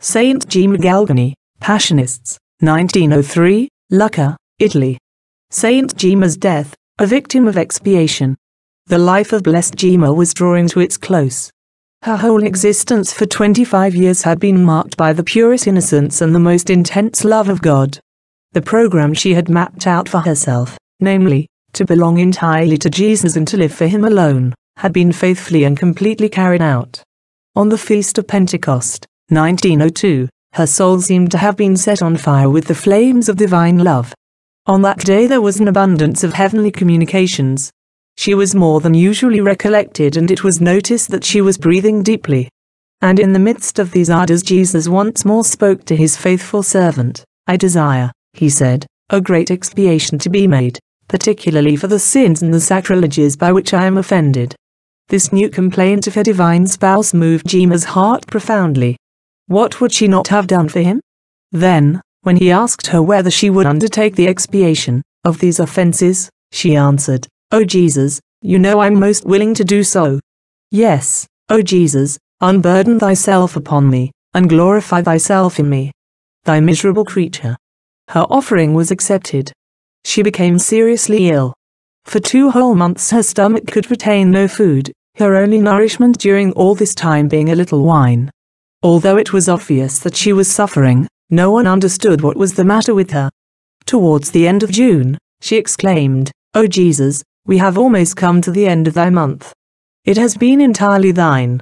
Saint G. Galgani, Passionists, 1903, Lucca, Italy. Saint Gemma's death, a victim of expiation. The life of Blessed Gemma was drawing to its close. Her whole existence for 25 years had been marked by the purest innocence and the most intense love of God. The program she had mapped out for herself, namely, to belong entirely to Jesus and to live for Him alone, had been faithfully and completely carried out. On the Feast of Pentecost, 1902, her soul seemed to have been set on fire with the flames of divine love. On that day there was an abundance of heavenly communications. She was more than usually recollected and it was noticed that she was breathing deeply. And in the midst of these ardors Jesus once more spoke to his faithful servant, I desire, he said, a great expiation to be made, particularly for the sins and the sacrileges by which I am offended. This new complaint of her divine spouse moved Gemma's heart profoundly. What would she not have done for him? Then, when he asked her whether she would undertake the expiation of these offenses, she answered, O Jesus, you know I'm most willing to do so. Yes, O Jesus, unburden thyself upon me, and glorify thyself in me. Thy miserable creature. Her offering was accepted. She became seriously ill. For two whole months her stomach could retain no food, her only nourishment during all this time being a little wine. Although it was obvious that she was suffering, no one understood what was the matter with her. Towards the end of June, she exclaimed, O Jesus, we have almost come to the end of thy month. It has been entirely thine.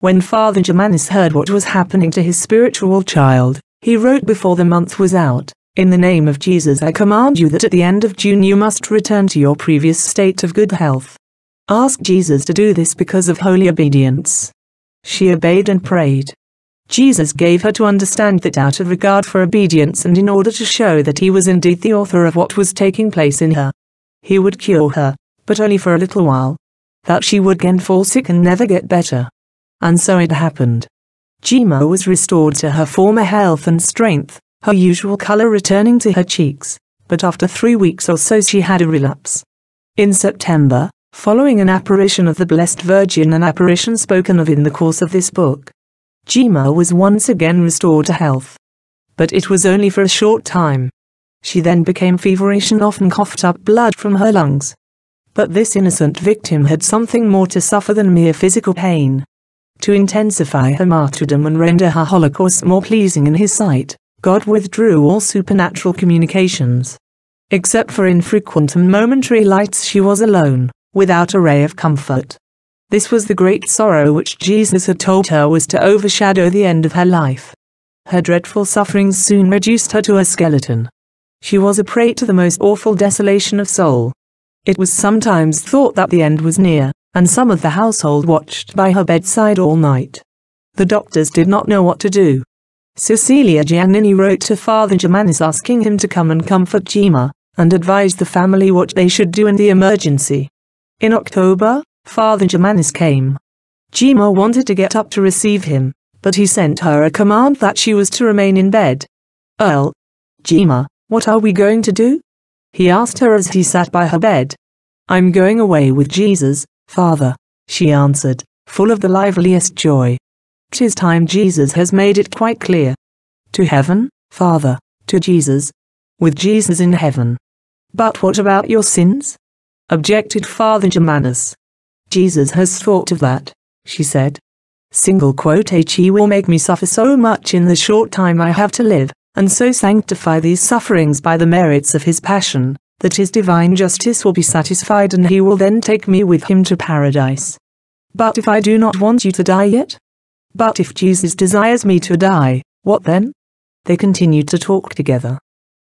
When Father Germanus heard what was happening to his spiritual child, he wrote before the month was out, In the name of Jesus I command you that at the end of June you must return to your previous state of good health. Ask Jesus to do this because of holy obedience. She obeyed and prayed. Jesus gave her to understand that out of regard for obedience and in order to show that he was indeed the author of what was taking place in her, he would cure her, but only for a little while. That she would again fall sick and never get better. And so it happened. Gemma was restored to her former health and strength, her usual color returning to her cheeks, but after three weeks or so she had a relapse. In September, following an apparition of the Blessed Virgin an apparition spoken of in the course of this book, Gemma was once again restored to health. But it was only for a short time. She then became feverish and often coughed up blood from her lungs. But this innocent victim had something more to suffer than mere physical pain. To intensify her martyrdom and render her holocaust more pleasing in his sight, God withdrew all supernatural communications. Except for infrequent and momentary lights she was alone, without a ray of comfort. This was the great sorrow which Jesus had told her was to overshadow the end of her life. Her dreadful sufferings soon reduced her to a skeleton. She was a prey to the most awful desolation of soul. It was sometimes thought that the end was near, and some of the household watched by her bedside all night. The doctors did not know what to do. Cecilia Giannini wrote to Father Germanus asking him to come and comfort Gemma, and advise the family what they should do in the emergency. In October, Father Germanus came. Gemma wanted to get up to receive him, but he sent her a command that she was to remain in bed. Earl. Gemma, what are we going to do? He asked her as he sat by her bed. I'm going away with Jesus, Father, she answered, full of the liveliest joy. Tis time Jesus has made it quite clear. To heaven, Father, to Jesus. With Jesus in heaven. But what about your sins? Objected Father Germanus. Jesus has thought of that, she said. Single quote He will make me suffer so much in the short time I have to live, and so sanctify these sufferings by the merits of his passion, that his divine justice will be satisfied and he will then take me with him to paradise. But if I do not want you to die yet? But if Jesus desires me to die, what then? They continued to talk together.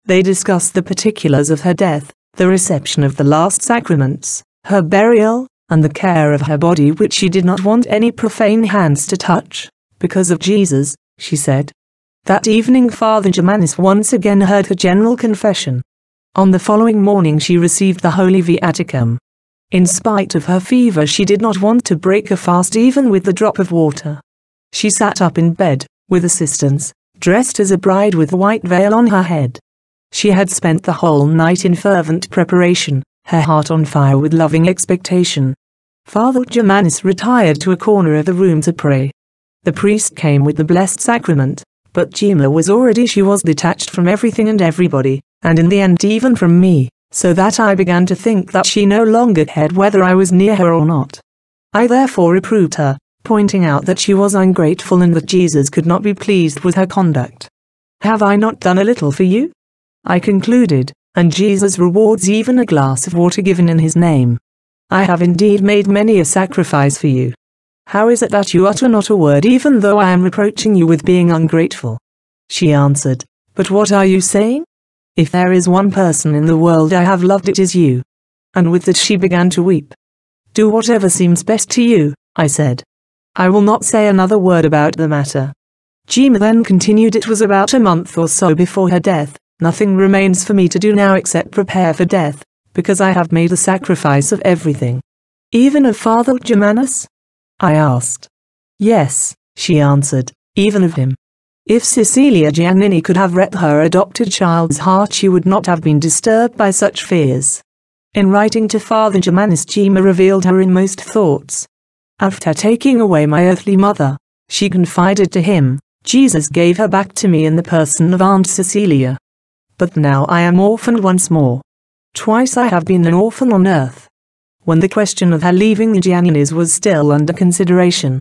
They discussed the particulars of her death, the reception of the last sacraments, her burial, and the care of her body which she did not want any profane hands to touch, because of Jesus, she said. That evening Father Germanus once again heard her general confession. On the following morning she received the Holy Viaticum. In spite of her fever she did not want to break a fast even with the drop of water. She sat up in bed, with assistance, dressed as a bride with a white veil on her head. She had spent the whole night in fervent preparation, her heart on fire with loving expectation. Father Germanus retired to a corner of the room to pray. The priest came with the Blessed Sacrament, But Gemma was already she was detached from everything and everybody, and in the end even from me, so that I began to think that she no longer cared whether I was near her or not. I therefore reproved her, pointing out that she was ungrateful and that Jesus could not be pleased with her conduct. Have I not done a little for you? I concluded, and Jesus rewards even a glass of water given in his name. I have indeed made many a sacrifice for you. How is it that you utter not a word even though I am reproaching you with being ungrateful? She answered, But what are you saying? If there is one person in the world I have loved it is you. And with that she began to weep. Do whatever seems best to you, I said. I will not say another word about the matter. Gemma then continued it was about a month or so before her death, nothing remains for me to do now except prepare for death, because I have made a sacrifice of everything. Even of Father Germanus? I asked. Yes, she answered, even of him. If Cecilia Giannini could have read her adopted child's heart she would not have been disturbed by such fears. In writing to Father Germanus Gemma revealed her inmost thoughts. After taking away my earthly mother, she confided to him, Jesus gave her back to me in the person of Aunt Cecilia. But now I am orphaned once more. Twice I have been an orphan on earth. When the question of her leaving the Gianninis was still under consideration,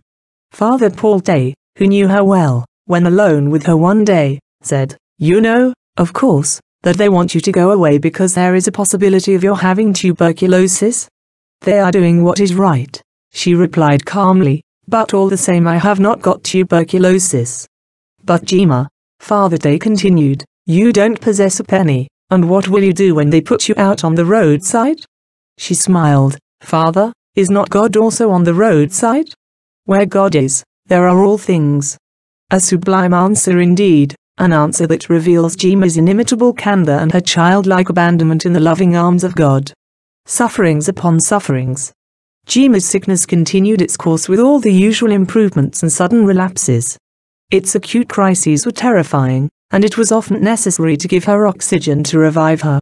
Father Paul Day, who knew her well, when alone with her one day, said, You know, of course, that they want you to go away because there is a possibility of your having tuberculosis? They are doing what is right, she replied calmly, but all the same I have not got tuberculosis. But Gemma, Father Day continued, you don't possess a penny, and what will you do when they put you out on the roadside? She smiled, Father, is not God also on the roadside? Where God is, there are all things. A sublime answer indeed, an answer that reveals Gemma's inimitable candor and her childlike abandonment in the loving arms of God. Sufferings upon sufferings. Gemma's sickness continued its course with all the usual improvements and sudden relapses. Its acute crises were terrifying, and it was often necessary to give her oxygen to revive her.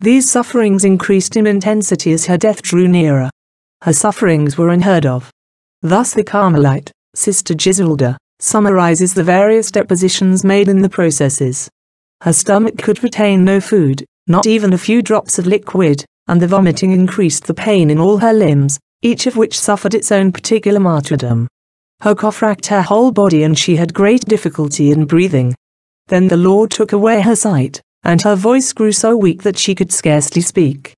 These sufferings increased in intensity as her death drew nearer. Her sufferings were unheard of. Thus the Carmelite, Sister Giselda, summarizes the various depositions made in the processes. Her stomach could retain no food, not even a few drops of liquid, and the vomiting increased the pain in all her limbs, each of which suffered its own particular martyrdom. Her cough racked her whole body and she had great difficulty in breathing. Then the Lord took away her sight, and her voice grew so weak that she could scarcely speak.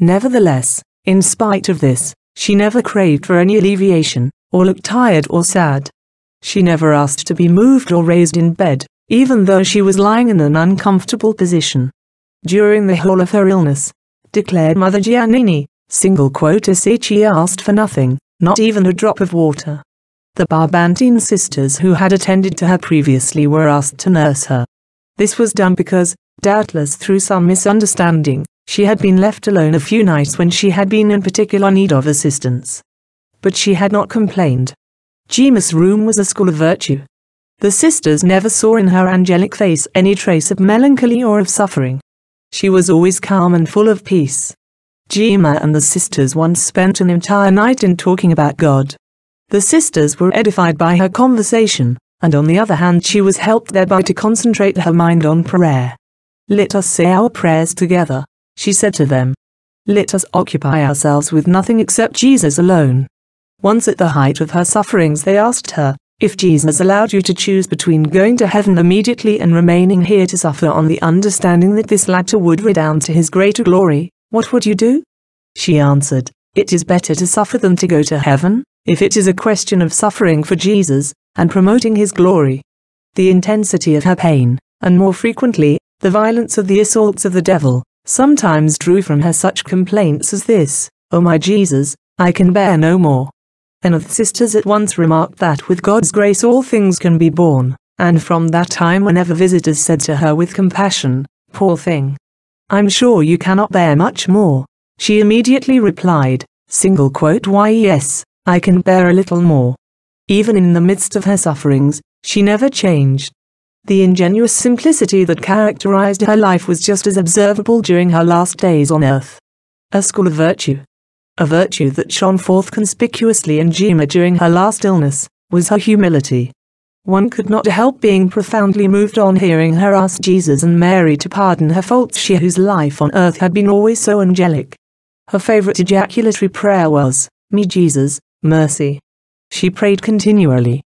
Nevertheless, in spite of this, she never craved for any alleviation, or looked tired or sad. She never asked to be moved or raised in bed, even though she was lying in an uncomfortable position. During the whole of her illness, declared Mother Giannini, single quote she asked for nothing, not even a drop of water. The Barbantine sisters who had attended to her previously were asked to nurse her. This was done because, doubtless through some misunderstanding, she had been left alone a few nights when she had been in particular need of assistance. But she had not complained, Gemma's room was a school of virtue. The sisters never saw in her angelic face any trace of melancholy or of suffering. She was always calm and full of peace. Gemma and the sisters once spent an entire night in talking about God. The sisters were edified by her conversation, and on the other hand she was helped thereby to concentrate her mind on prayer. Let us say our prayers together, she said to them. Let us occupy ourselves with nothing except Jesus alone. Once at the height of her sufferings they asked her, if Jesus allowed you to choose between going to heaven immediately and remaining here to suffer on the understanding that this latter would redound to his greater glory, what would you do? She answered, It is better to suffer than to go to heaven, if it is a question of suffering for Jesus, and promoting his glory. The intensity of her pain, and more frequently, the violence of the assaults of the devil, sometimes drew from her such complaints as this, O my Jesus, I can bear no more and the sisters at once remarked that with God's grace all things can be borne, and from that time whenever visitors said to her with compassion, Poor thing! I'm sure you cannot bear much more, she immediately replied, single quote why yes, I can bear a little more. Even in the midst of her sufferings, she never changed. The ingenuous simplicity that characterized her life was just as observable during her last days on earth. A school of virtue, a virtue that shone forth conspicuously in Gemma during her last illness, was her humility. One could not help being profoundly moved on hearing her ask Jesus and Mary to pardon her faults she whose life on earth had been always so angelic. Her favorite ejaculatory prayer was, Me Jesus, mercy. She prayed continually.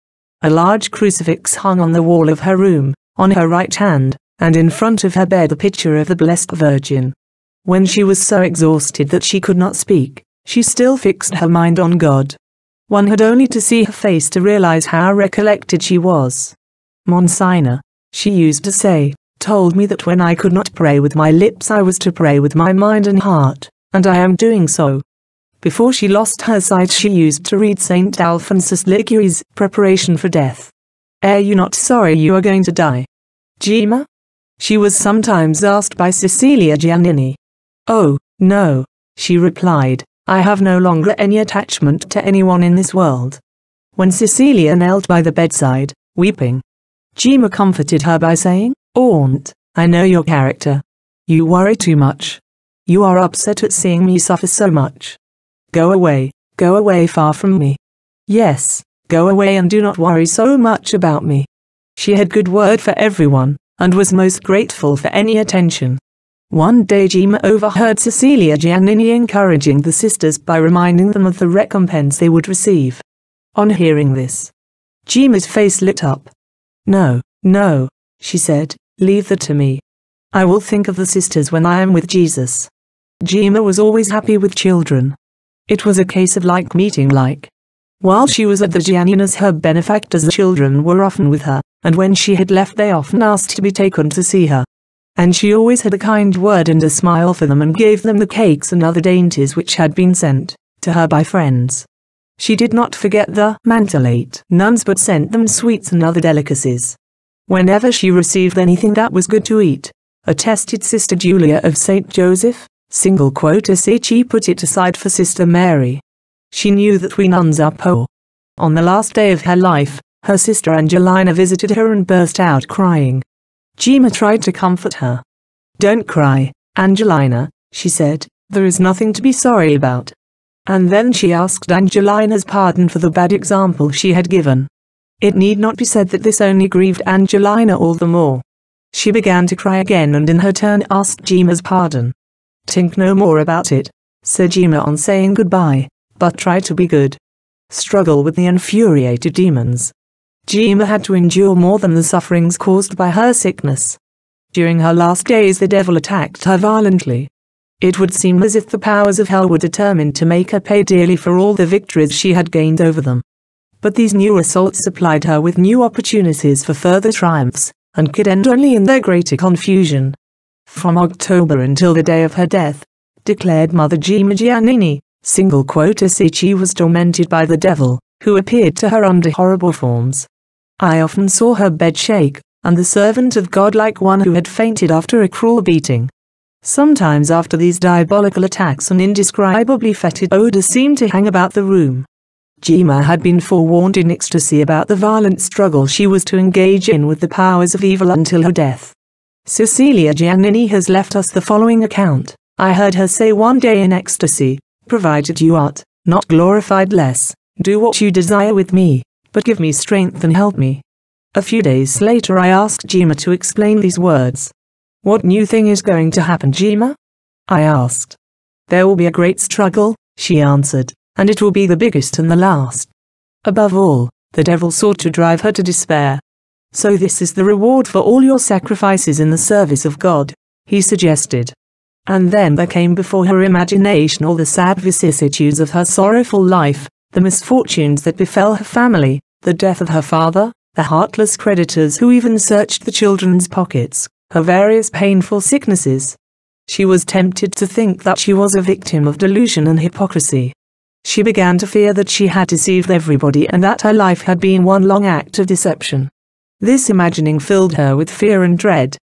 A large crucifix hung on the wall of her room, on her right hand, and in front of her bed a picture of the Blessed Virgin. When she was so exhausted that she could not speak, she still fixed her mind on God. One had only to see her face to realize how recollected she was. Monsignor, she used to say, told me that when I could not pray with my lips I was to pray with my mind and heart, and I am doing so. Before she lost her sight she used to read St. Alphonsus Liguori's Preparation for Death. Are you not sorry you are going to die? Gemma? She was sometimes asked by Cecilia Giannini. Oh, no, she replied, I have no longer any attachment to anyone in this world. When Cecilia knelt by the bedside, weeping, Gemma comforted her by saying, Aunt, I know your character. You worry too much. You are upset at seeing me suffer so much. Go away, go away far from me. Yes, go away and do not worry so much about me. She had good word for everyone, and was most grateful for any attention. One day Gemma overheard Cecilia Giannini encouraging the sisters by reminding them of the recompense they would receive. On hearing this, Gemma's face lit up. No, no, she said, leave that to me. I will think of the sisters when I am with Jesus. Gemma was always happy with children. It was a case of like meeting like. While she was at the Gianninis her benefactors the children were often with her, and when she had left they often asked to be taken to see her and she always had a kind word and a smile for them and gave them the cakes and other dainties which had been sent to her by friends. She did not forget the Mantellate nuns but sent them sweets and other delicacies. Whenever she received anything that was good to eat, attested Sister Julia of St. Joseph, single quote as she put it aside for Sister Mary. She knew that we nuns are poor. On the last day of her life, her sister Angelina visited her and burst out crying. Gemma tried to comfort her. Don't cry, Angelina, she said, there is nothing to be sorry about. And then she asked Angelina's pardon for the bad example she had given. It need not be said that this only grieved Angelina all the more. She began to cry again and in her turn asked Gemma's pardon. Think no more about it, said Gemma on saying goodbye, but try to be good. Struggle with the infuriated demons. Gemma had to endure more than the sufferings caused by her sickness. During her last days the devil attacked her violently. It would seem as if the powers of hell were determined to make her pay dearly for all the victories she had gained over them. But these new assaults supplied her with new opportunities for further triumphs, and could end only in their greater confusion. From October until the day of her death, declared Mother Gemma Giannini, single quote as she was tormented by the devil, who appeared to her under horrible forms. I often saw her bed shake, and the servant of God like one who had fainted after a cruel beating. Sometimes after these diabolical attacks an indescribably fetid odor seemed to hang about the room. Gemma had been forewarned in ecstasy about the violent struggle she was to engage in with the powers of evil until her death. Cecilia Giannini has left us the following account. I heard her say one day in ecstasy, provided you art not glorified less, do what you desire with me, but give me strength and help me. A few days later I asked Gemma to explain these words. What new thing is going to happen Gemma? I asked. There will be a great struggle, she answered, and it will be the biggest and the last. Above all, the devil sought to drive her to despair. So this is the reward for all your sacrifices in the service of God, he suggested. And then there came before her imagination all the sad vicissitudes of her sorrowful life, the misfortunes that befell her family, the death of her father, the heartless creditors who even searched the children's pockets, her various painful sicknesses. She was tempted to think that she was a victim of delusion and hypocrisy. She began to fear that she had deceived everybody and that her life had been one long act of deception. This imagining filled her with fear and dread.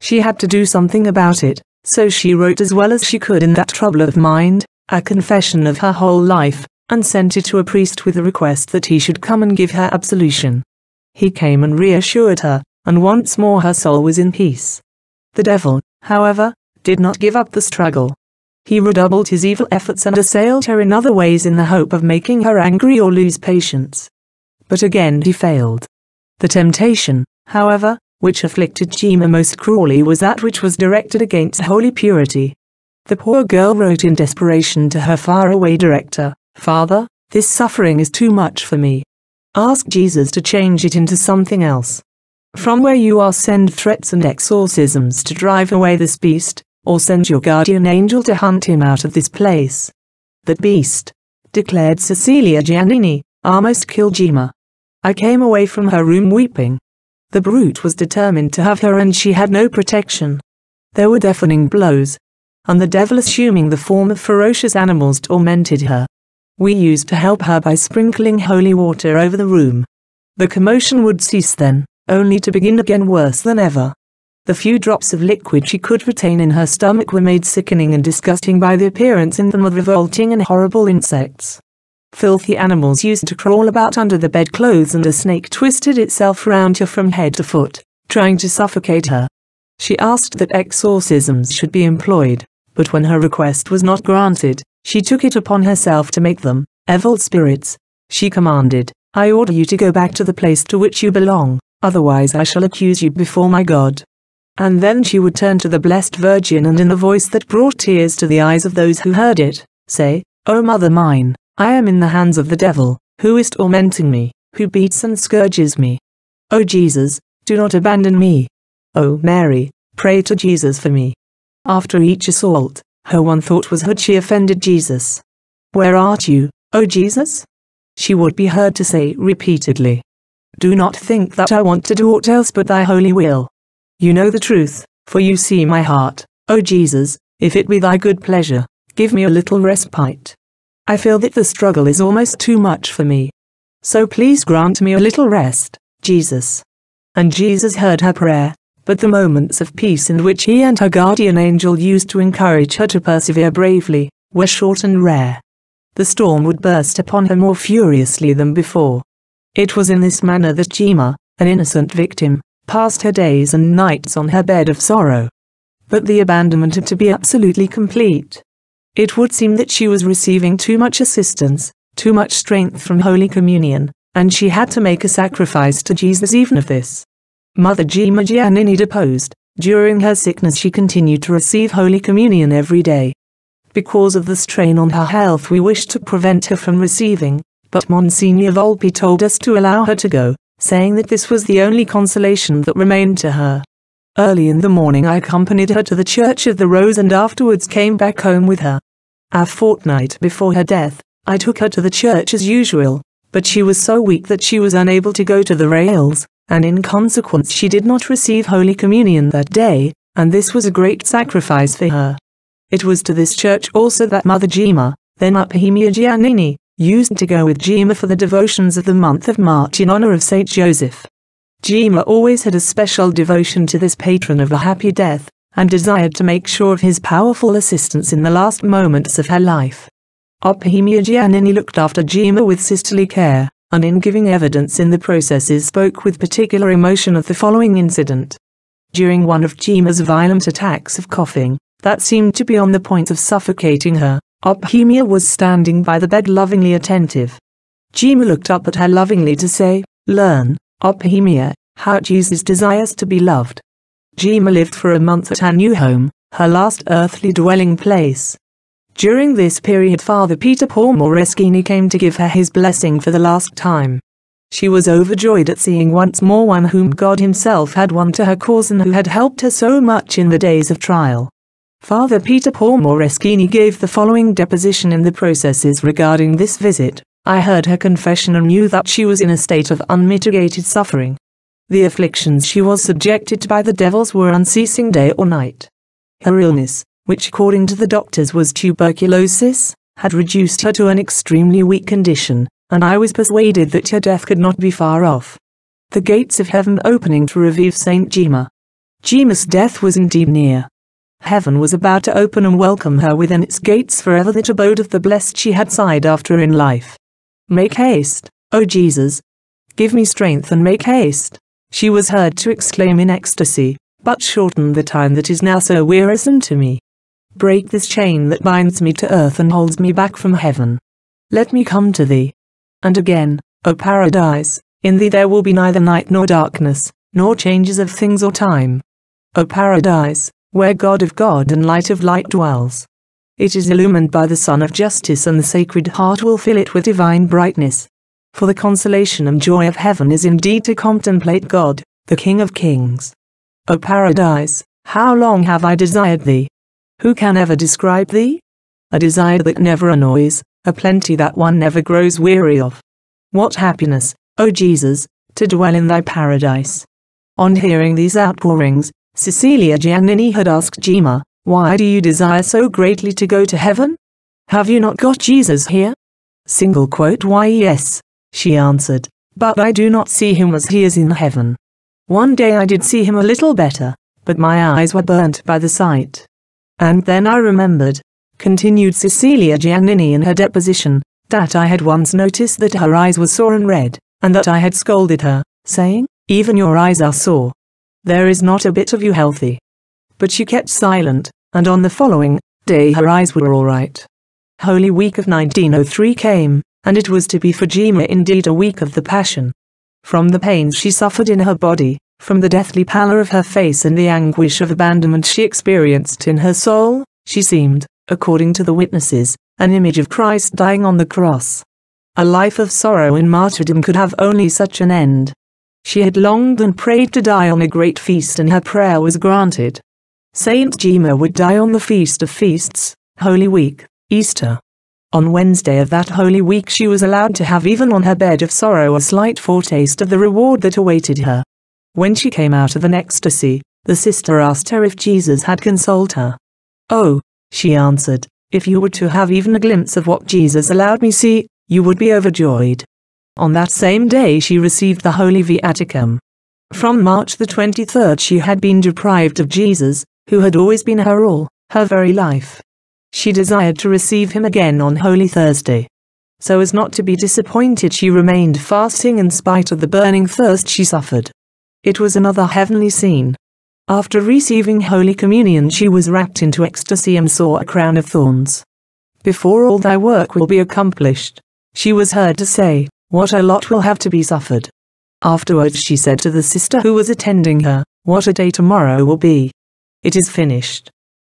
She had to do something about it, so she wrote as well as she could in that trouble of mind, a confession of her whole life, and sent it to a priest with a request that he should come and give her absolution. He came and reassured her, and once more her soul was in peace. The devil, however, did not give up the struggle. He redoubled his evil efforts and assailed her in other ways in the hope of making her angry or lose patience. But again he failed. The temptation, however, which afflicted Gemma most cruelly was that which was directed against holy purity. The poor girl wrote in desperation to her faraway director, Father, this suffering is too much for me. Ask Jesus to change it into something else. From where you are send threats and exorcisms to drive away this beast, or send your guardian angel to hunt him out of this place. That beast, declared Cecilia Giannini, almost killed Gemma. I came away from her room weeping. The brute was determined to have her and she had no protection. There were deafening blows. And the devil assuming the form of ferocious animals tormented her. We used to help her by sprinkling holy water over the room. The commotion would cease then, only to begin again worse than ever. The few drops of liquid she could retain in her stomach were made sickening and disgusting by the appearance in them of revolting and horrible insects. Filthy animals used to crawl about under the bedclothes and a snake twisted itself round her from head to foot, trying to suffocate her. She asked that exorcisms should be employed, but when her request was not granted, she took it upon herself to make them, evil spirits. She commanded, I order you to go back to the place to which you belong, otherwise I shall accuse you before my God. And then she would turn to the Blessed Virgin and in a voice that brought tears to the eyes of those who heard it, say, O Mother mine, I am in the hands of the devil, who is tormenting me, who beats and scourges me. O Jesus, do not abandon me. O Mary, pray to Jesus for me. After each assault, her one thought was had she offended Jesus. Where art you, O Jesus? She would be heard to say repeatedly. Do not think that I want to do aught else but thy holy will. You know the truth, for you see my heart, O Jesus, if it be thy good pleasure, give me a little respite. I feel that the struggle is almost too much for me. So please grant me a little rest, Jesus. And Jesus heard her prayer, but the moments of peace in which he and her guardian angel used to encourage her to persevere bravely, were short and rare. The storm would burst upon her more furiously than before. It was in this manner that Gemma, an innocent victim, passed her days and nights on her bed of sorrow. But the abandonment had to be absolutely complete. It would seem that she was receiving too much assistance, too much strength from Holy Communion, and she had to make a sacrifice to Jesus even of this. Mother Gemma Giannini deposed, during her sickness she continued to receive Holy Communion every day. Because of the strain on her health we wished to prevent her from receiving, but Monsignor Volpi told us to allow her to go, saying that this was the only consolation that remained to her. Early in the morning I accompanied her to the Church of the Rose and afterwards came back home with her. A fortnight before her death, I took her to the church as usual, but she was so weak that she was unable to go to the rails, and in consequence she did not receive Holy Communion that day, and this was a great sacrifice for her. It was to this church also that Mother Gemma, then Euphemia Giannini, used to go with Gemma for the devotions of the month of March in honor of Saint Joseph. Gemma always had a special devotion to this patron of a happy death, and desired to make sure of his powerful assistance in the last moments of her life. Euphemia Giannini looked after Gemma with sisterly care, and in giving evidence in the processes spoke with particular emotion of the following incident. During one of Gemma's violent attacks of coughing, that seemed to be on the point of suffocating her, Euphemia was standing by the bed lovingly attentive. Gemma looked up at her lovingly to say, Learn, Euphemia, how Jesus desires to be loved. Gemma lived for a month at her new home, her last earthly dwelling place. During this period Father Peter Paul Moreschini came to give her his blessing for the last time. She was overjoyed at seeing once more one whom God himself had won to her cause and who had helped her so much in the days of trial. Father Peter Paul Moreschini gave the following deposition in the processes regarding this visit. I heard her confession and knew that she was in a state of unmitigated suffering. The afflictions she was subjected to by the devils were unceasing day or night. Her illness, which according to the doctors was tuberculosis, had reduced her to an extremely weak condition, and I was persuaded that her death could not be far off. The gates of heaven opening to revive Saint Gemma. Gemma's death was indeed near. Heaven was about to open and welcome her within its gates forever that abode of the blessed she had sighed after in life. Make haste, O Jesus. Give me strength and make haste. She was heard to exclaim in ecstasy, but shorten the time that is now so wearisome to me. Break this chain that binds me to earth and holds me back from heaven. Let me come to thee. And again, O paradise, In thee there will be neither night nor darkness, nor changes of things or time. O paradise, where God of God and light of light dwells. It is illumined by the sun of justice and the sacred heart will fill it with divine brightness. For the consolation and joy of heaven is indeed to contemplate God, the King of kings. O paradise, how long have I desired thee? Who can ever describe thee? A desire that never annoys, a plenty that one never grows weary of. What happiness, O Jesus, to dwell in thy paradise. On hearing these outpourings, Cecilia Giannini had asked Gemma, why do you desire so greatly to go to heaven? Have you not got Jesus here? Single quote Why yes, she answered, but I do not see him as he is in heaven. One day I did see him a little better, but my eyes were burnt by the sight. And then I remembered, continued Cecilia Giannini in her deposition, that I had once noticed that her eyes were sore and red, and that I had scolded her, saying, even your eyes are sore. There is not a bit of you healthy but she kept silent, and on the following day her eyes were all right. Holy Week of 1903 came, and it was to be for Gemma indeed a week of the Passion. From the pains she suffered in her body, from the deathly pallor of her face and the anguish of abandonment she experienced in her soul, she seemed, according to the witnesses, an image of Christ dying on the cross. A life of sorrow and martyrdom could have only such an end. She had longed and prayed to die on a great feast and her prayer was granted. Saint Gemma would die on the Feast of Feasts, Holy Week, Easter. On Wednesday of that Holy Week she was allowed to have even on her bed of sorrow a slight foretaste of the reward that awaited her. When she came out of an ecstasy, the sister asked her if Jesus had consoled her. Oh, she answered, if you were to have even a glimpse of what Jesus allowed me see, you would be overjoyed. On that same day she received the Holy Viaticum. From March the 23rd she had been deprived of Jesus, who had always been her all, her very life. She desired to receive him again on Holy Thursday. So as not to be disappointed she remained fasting in spite of the burning thirst she suffered. It was another heavenly scene. After receiving Holy Communion she was rapt into ecstasy and saw a crown of thorns. Before all thy work will be accomplished, she was heard to say, what a lot will have to be suffered. Afterwards she said to the sister who was attending her, what a day tomorrow will be. It is finished.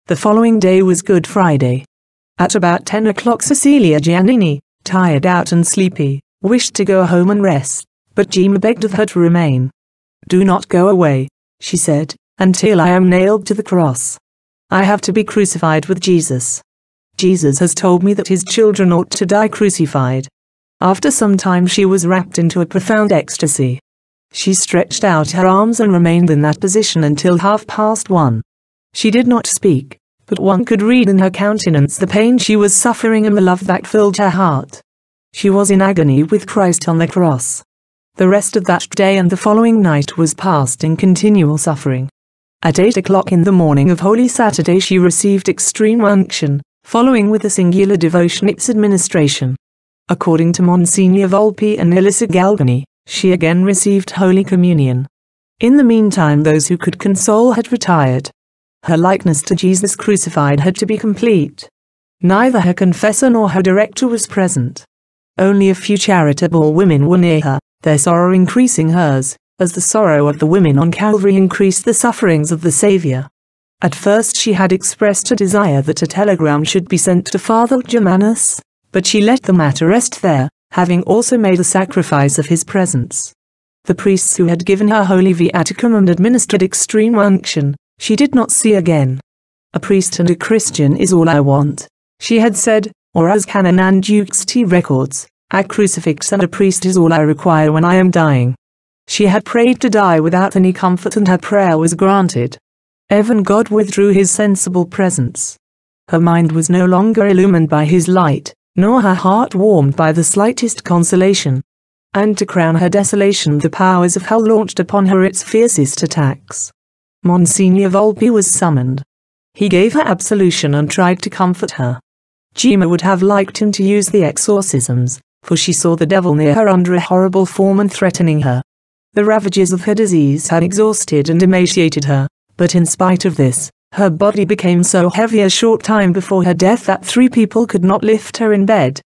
The following day was Good Friday. At about 10 o'clock Cecilia Giannini, tired out and sleepy, wished to go home and rest, but Gemma begged of her to remain. Do not go away, she said, until I am nailed to the cross. I have to be crucified with Jesus. Jesus has told me that his children ought to die crucified. After some time she was wrapped into a profound ecstasy. She stretched out her arms and remained in that position until half past one. She did not speak, but one could read in her countenance the pain she was suffering and the love that filled her heart. She was in agony with Christ on the cross. The rest of that day and the following night was passed in continual suffering. At eight o'clock in the morning of Holy Saturday she received extreme unction, following with a singular devotion its administration. According to Monsignor Volpi and Elisa Galgani, she again received Holy Communion. In the meantime those who could console had retired. Her likeness to Jesus crucified had to be complete. Neither her confessor nor her director was present. Only a few charitable women were near her, their sorrow increasing hers, as the sorrow of the women on Calvary increased the sufferings of the Saviour. At first she had expressed a desire that a telegram should be sent to Father Germanus, but she let the matter rest there, having also made a sacrifice of his presence. The priests who had given her holy viaticum and administered extreme unction, she did not see again. A priest and a Christian is all I want, she had said, or as Canon and Dukes T records, a crucifix and a priest is all I require when I am dying. She had prayed to die without any comfort and her prayer was granted. Evan God withdrew his sensible presence. Her mind was no longer illumined by his light, nor her heart warmed by the slightest consolation. And to crown her desolation the powers of hell launched upon her its fiercest attacks. Monsignor Volpi was summoned. He gave her absolution and tried to comfort her. Gemma would have liked him to use the exorcisms, for she saw the devil near her under a horrible form and threatening her. The ravages of her disease had exhausted and emaciated her, but in spite of this, her body became so heavy a short time before her death that three people could not lift her in bed.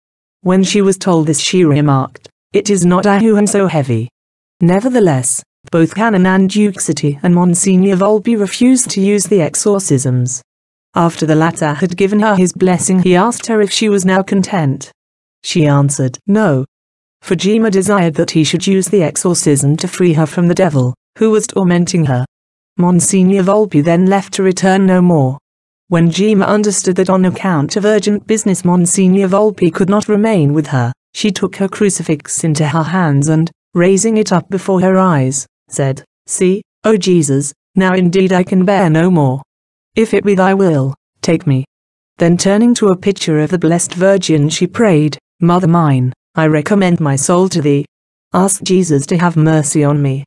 When she was told this she remarked, It is not I who am so heavy. Nevertheless, both Canon and Angiuxiti and Monsignor Volpi refused to use the exorcisms. After the latter had given her his blessing he asked her if she was now content. She answered, no. For Gemma desired that he should use the exorcism to free her from the devil, who was tormenting her. Monsignor Volpi then left to return no more. When Gemma understood that on account of urgent business Monsignor Volpi could not remain with her, she took her crucifix into her hands and, raising it up before her eyes, said, See, O Jesus, now indeed I can bear no more. If it be thy will, take me. Then turning to a picture of the Blessed Virgin she prayed, Mother mine, I recommend my soul to thee. Ask Jesus to have mercy on me.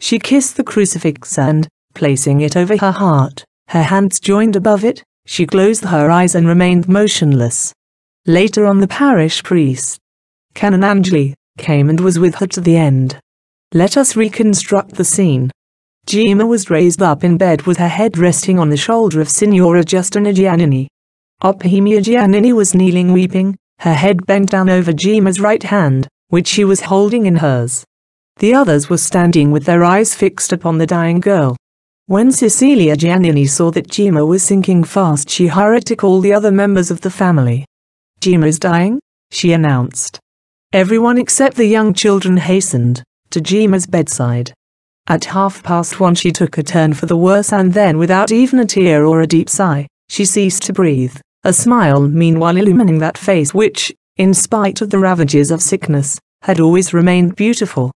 She kissed the crucifix and, placing it over her heart, her hands joined above it, she closed her eyes and remained motionless. Later on the parish priest, Canon Angeli, came and was with her to the end. Let us reconstruct the scene. Gemma was raised up in bed with her head resting on the shoulder of Signora Justina Giannini. Ophelia Giannini was kneeling weeping, her head bent down over Gemma's right hand, which she was holding in hers. The others were standing with their eyes fixed upon the dying girl. When Cecilia Giannini saw that Gemma was sinking fast she hurried to call the other members of the family. Gemma is dying, she announced. Everyone except the young children hastened to Gemma's bedside. At half past one she took a turn for the worse and then without even a tear or a deep sigh, she ceased to breathe, a smile meanwhile illumining that face which, in spite of the ravages of sickness, had always remained beautiful.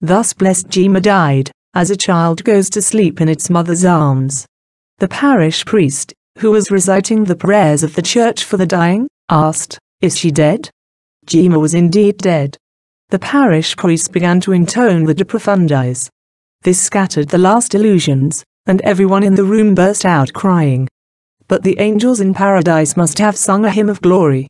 Thus blessed Gemma died, as a child goes to sleep in its mother's arms. The parish priest, who was reciting the prayers of the church for the dying, asked, Is she dead? Gemma was indeed dead. The parish priest began to intone the De Profundis. This scattered the last illusions, and everyone in the room burst out crying. But the angels in paradise must have sung a hymn of glory.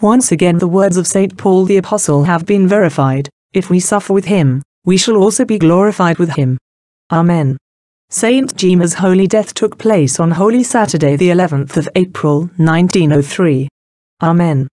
Once again the words of St. Paul the Apostle have been verified, if we suffer with him, we shall also be glorified with him. Amen. Saint Gemma's holy death took place on Holy Saturday the 11th of April 1903. Amen.